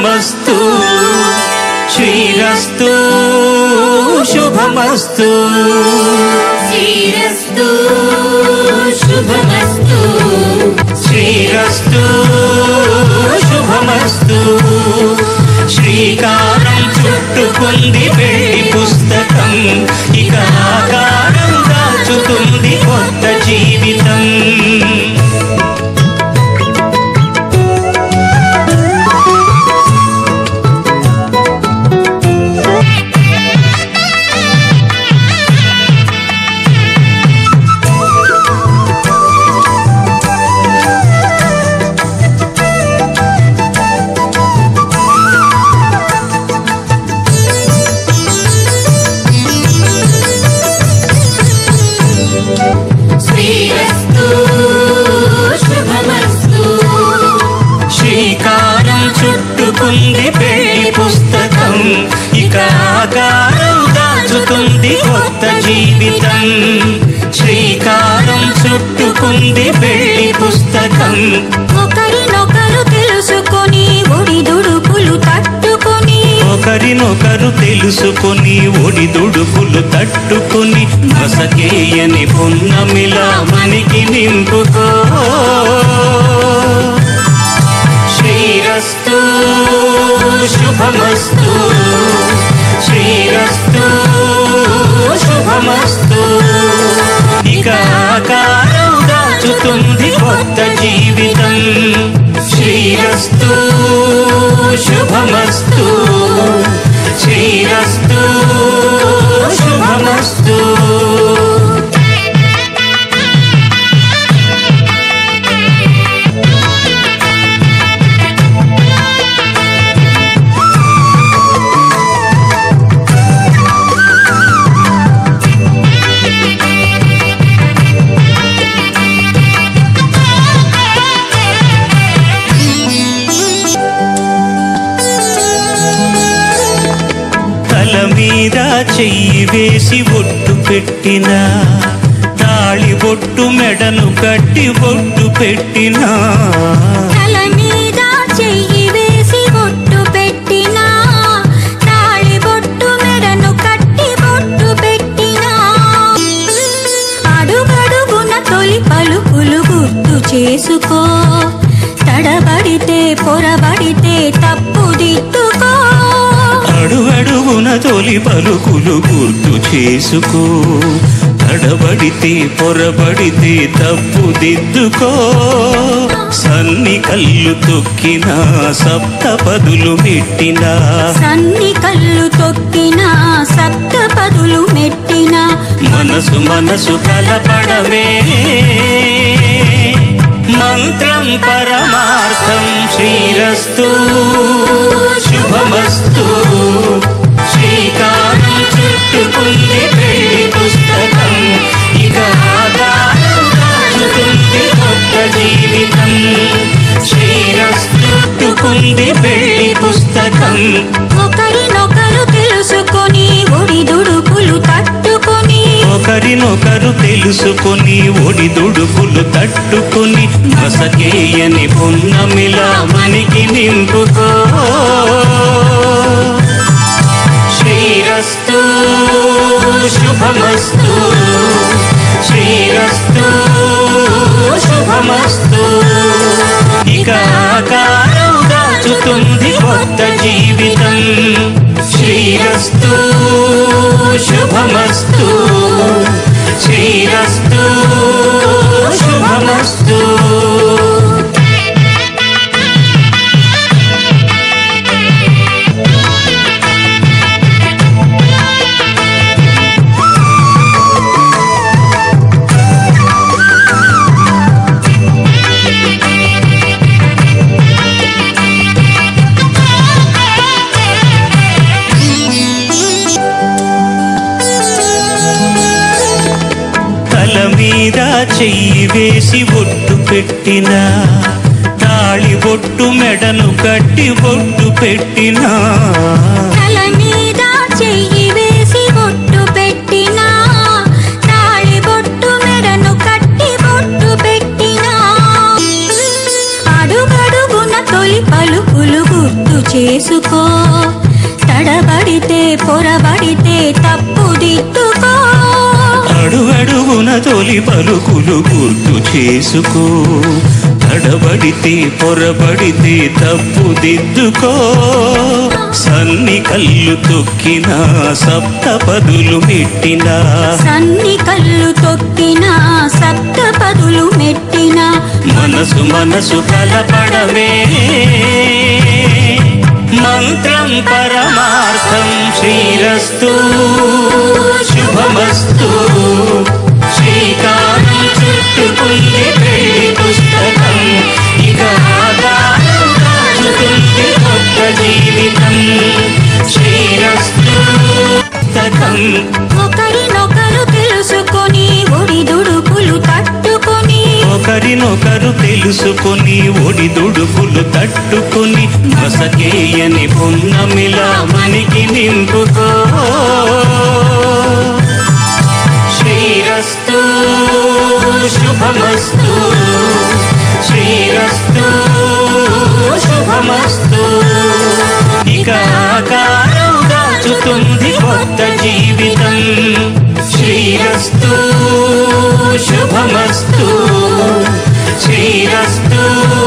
శుభమస్తు శ్రీరస్తు శుభమస్తు. శ్రీరస్తు శుభమస్తు. శ్రీరస్తు శుభమస్తు. శ్రీకారం చుట్టుకుంది పెళ్ళి పుస్తకం ఇక ఆకారం దాచుతుంది కొత్త జీవితం. జీవితం శ్రీకారం చుట్టుకుంది పెళ్ళి పుస్తకం. ఒకరినొకరు తెలుసుకొని ఒడిదుడుకులు తట్టుకొని. ఒకరినొకరు తెలుసుకొని ఒడిదుడుకులు తట్టుకొని. మసకేయని పున్నమిలా మనకి నింపుకో. శ్రీరస్తు శుభమస్తు. శ్రీరస్తు శుభమస్తు ఇక ఆకారం దాచుతుంది కొత్త జీవితం. శ్రీరస్తు శుభమస్తు. శ్రీరస్తు శుభమస్తు. చెయ్యి వేసి బొట్టు పెట్టినా తాళి బొట్టు మెడను కట్టి బొట్టు పెట్టినా. తొలి పలుకులు గుర్తు చేసుకో. తడబడితే పొరబడితే తప్పు దిద్దుకో. సన్ని కళ్ళు తొక్కినా సప్త పదులు మెట్టినా. సన్ని కళ్ళు తొక్కినా సప్త పదులు మెట్టినా. మనసు మనసు కలపడమే. మంత్రం పరమార్థం శ్రీరస్తు. శుభమస్తు. చుట్టుకుంది పెళ్ళి పుస్తకం. ఒకరినొకరు తెలుసుకొని ఒడిదుడుకులు తట్టుకొని. ఒకరినొకరు తెలుసుకొని ఒడిదుడుకులు తట్టుకొని. మసకేయని పున్నమిలా మనకి నింపుకో. శ్రీరస్తు శుభమస్తు. श्रीरस्तु शुभमस्तु श्रीरस्तु शुभमस्तु మీద చెయ్యి వేసి ఒట్టు పెట్టిన తాళి బొట్టు మెడను కట్టి బొట్టు పెట్టినా. మీద చెయ్యి వేసి పెట్టినా మెడను కట్టి పెట్టినా. చేసుకో తడబడితే పొరబడితే తప్పుదిద్దు అడుగడుగున తొలి పలుకులు గుర్తు చేసుకో. తడబడితే పొరబడితే తప్పు దిద్దుకో. సన్ని కళ్ళు తొక్కిన సప్త పదులు మెట్టిన. సన్ని కళ్ళు తొక్కిన సప్త పదులు మెట్టిన. మనసు మనసు కలపడమే. మంత్రం పరమార్థం శ్రీరస్తు. శుభమస్తు. చుట్టుకుంది పెళ్ళి పుస్తకం ఇక ఆధారం కొత్త జీవితం శ్రీరస్తు పుస్తకం ఒకరినొకరు తెలుసుకొని ఒడిదుడుకులు తట్టుకొని. ఒకరినొకరు తెలుసుకొని ఒడిదుడుకులు తట్టుకొని. మసకేయని పొన్నమిలా మనకి నింపుకో. శ్రీరస్తు శుభమస్తు. శ్రీరస్తు శుభమస్తు. ఇక ఆకారం దాచుతుంది కొత్త జీవితం. శ్రీరస్తు శుభమస్తు. శ్రీరస్తు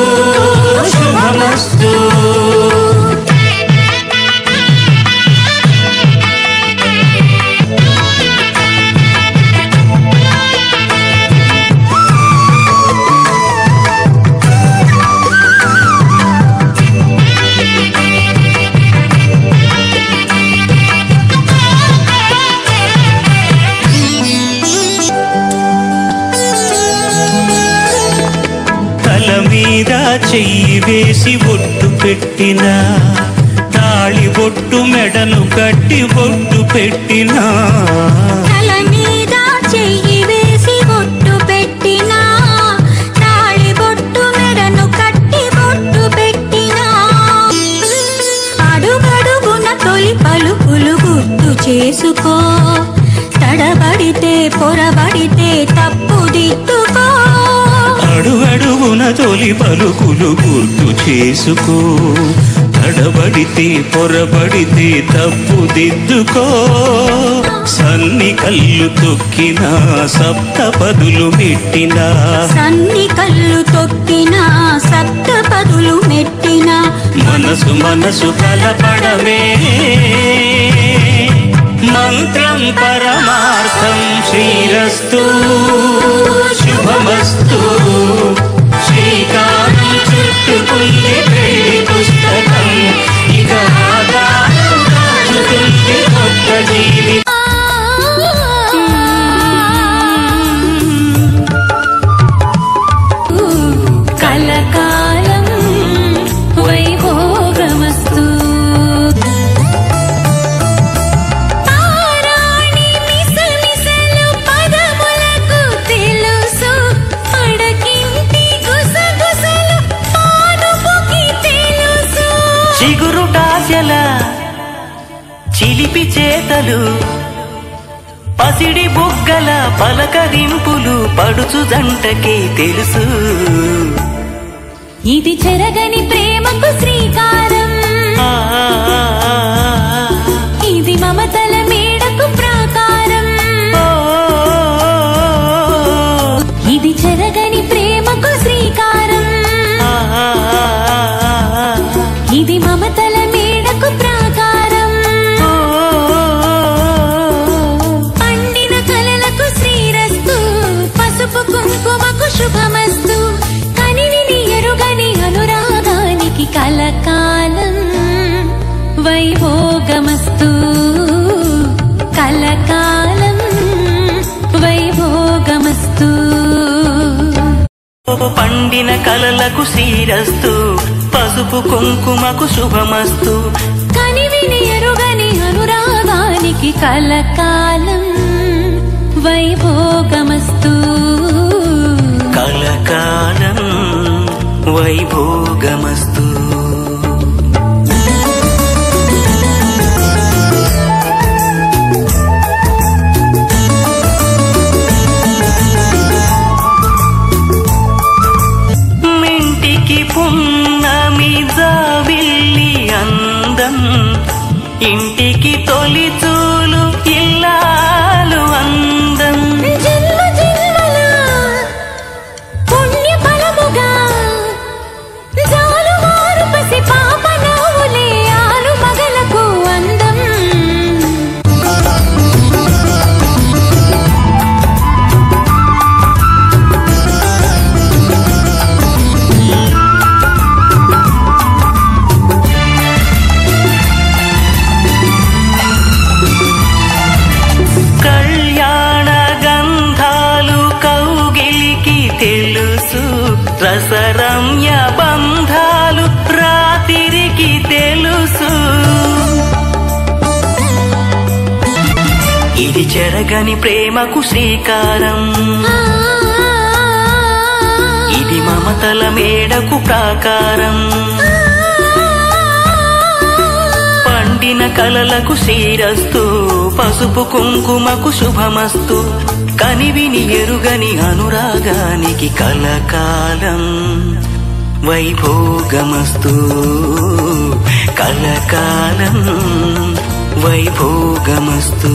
పెట్టిన తాళి బొట్టు మెడను కట్టి బొట్టు పెట్టిన. చేసుకో తడబడితే పొరబడితే తొలి పలుకులు గుర్తు చేసుకో. తడబడితే పొరబడితే తప్పు దిద్దుకో. సన్ని కళ్ళు తొక్కిన సప్త పదులు మెట్టిన. సన్ని కళ్ళు తొక్కిన సప్త పదులు మెట్టిన. మనసు మనసు కలపడమే. మంత్రం పరమార్థం శ్రీరస్తు. శుభమస్తు. శ్రీకారం చుట్టుకుంది పెళ్ళి పుస్తకం. ఇక ఆధారం కొత్త జీవితం. పసిడి బుగ్గల పలకరింపులు పడుచు జంటకే తెలుసు. ఇది చెరగని ప్రేమకు శ్రీకారం. పండిన కలలకు శ్రీరస్తు. పసుపు కుంకుమకు శుభమస్తు. కనివిని ఎరుగని అనురాగానికి కలకాలం వైభోగమస్తు. కలకాలం వైభోగమస్తు. ఇంటికి తొలి చెరగని ప్రేమకు శ్రీకారం. ఇది మమతల మేడకు ప్రాకారం. పండిన కలలకు శ్రీరస్తు పసుపు కుంకుమకు శుభమస్తు కనివిని ఎరుగని అనురాగానికి కలకాలం. వైభోగమస్తు కలకాలం. వైభోగమస్తు.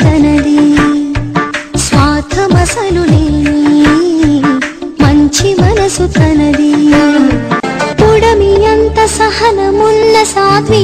తనది స్వార్థమసలు మంచి మనసు తనది. పొడమి అంత సహనమున్న సాధ్వి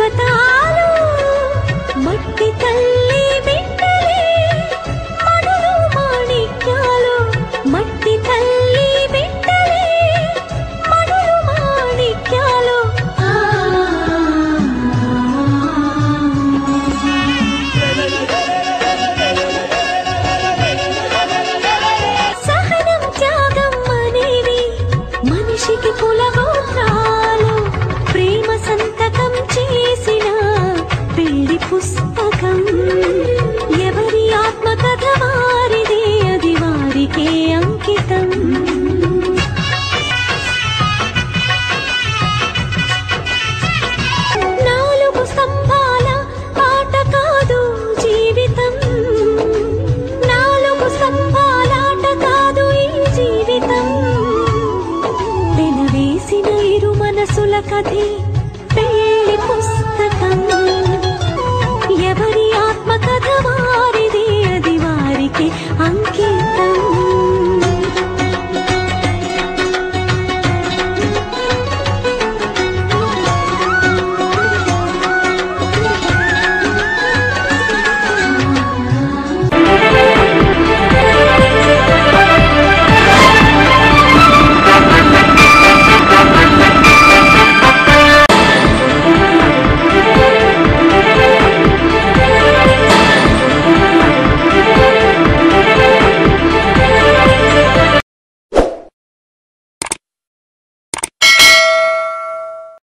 可大。